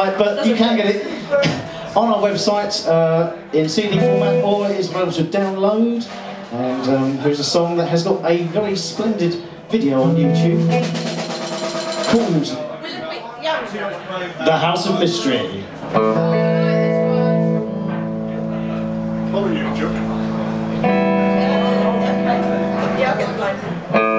Right, but you can get it on our website uh, in CD format or it is available to download. And um, here's a song that has got a very splendid video on YouTube called The House of Mystery. Follow you, Joe. Yeah, I'll get the blind.